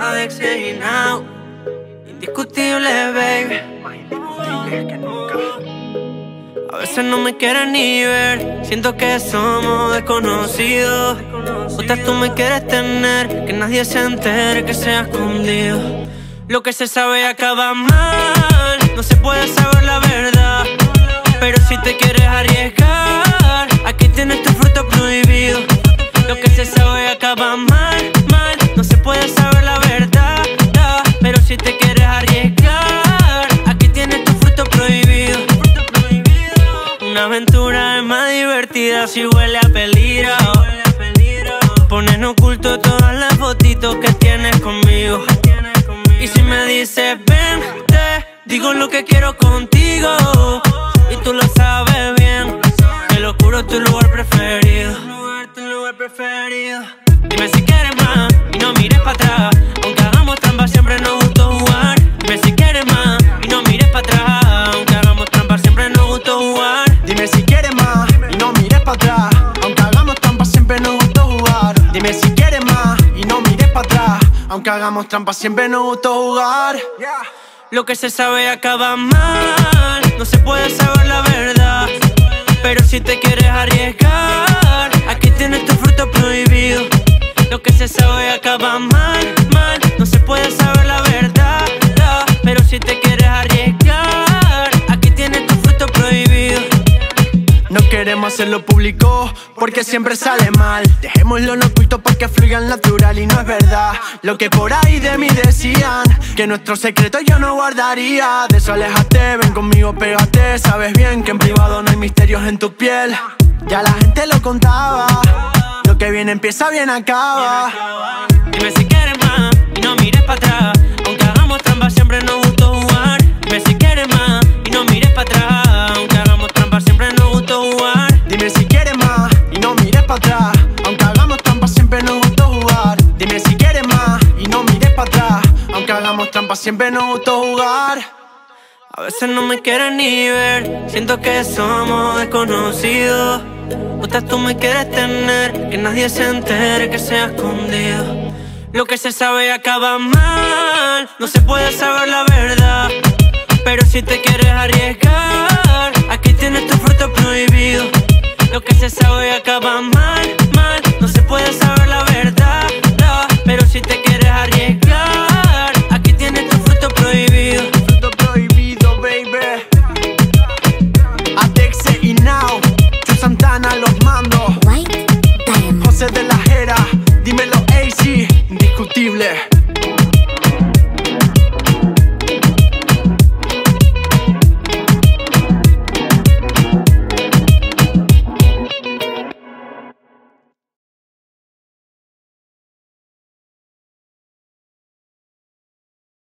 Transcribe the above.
Adex y now. Indiscutible, baby. que nunca. A veces no me quieres ni ver, siento que somos desconocidos. Otras tú me quieres tener, que nadie se entere que sea escondido. Lo que se sabe acaba mal, no se puede saber la verdad. Pero si te quieres arriesgar, aquí tienes tu fruto prohibido. Lo que se sabe acaba mal, mal, Una aventura es más divertida si huele a peligro. Pones en oculto todas las fotitos que tienes conmigo. Y si me dices vente, digo lo que quiero contigo. Y tú lo sabes bien. Tu lugar preferido. Tu lugar preferido. Dime si quieres más y no mires para atrás. Si quieres más y no mires para atrás. Aunque hagamos trampa, siempre nos gustó jugar. Lo que se sabe acaba mal, no se puede saber la verdad. Pero si te quieres arriesgar, aquí tienes tu fruto prohibido. Lo que se sabe acaba mal, queremos hacerlo público porque siempre sale mal. Dejémoslo en oculto para que fluya natural y no es verdad. Lo que por ahí de mí decían, que nuestro secreto yo no guardaría. De ven conmigo, pégate. Sabes bien que en privado no hay misterios en tu piel. Ya la gente lo contaba. Lo que viene empieza, bien acaba. Dime si quieres más y no mires para atrás. Dime si quieres más y no mires para atrás. Aunque hagamos trampa, siempre nos gustó jugar. Dime si quieres más y no mires para atrás. Aunque hagamos trampa, siempre nos gustó jugar. A veces no me quieres ni ver, siento que somos desconocidos. Otras tú me quieres tener, que nadie se entere que sea escondido. Lo que se sabe acaba mal, no se puede saber la verdad. Pero si te acaba mal, mal, no se puede saber la verdad. Pero si te quieres arriesgar, aquí tienes tu fruto prohibido. Fruto prohibido, baby. Atexe y Now. Chu Santana los mando. White Diamond. José de la Jera. Dímelo, AC. Indiscutible.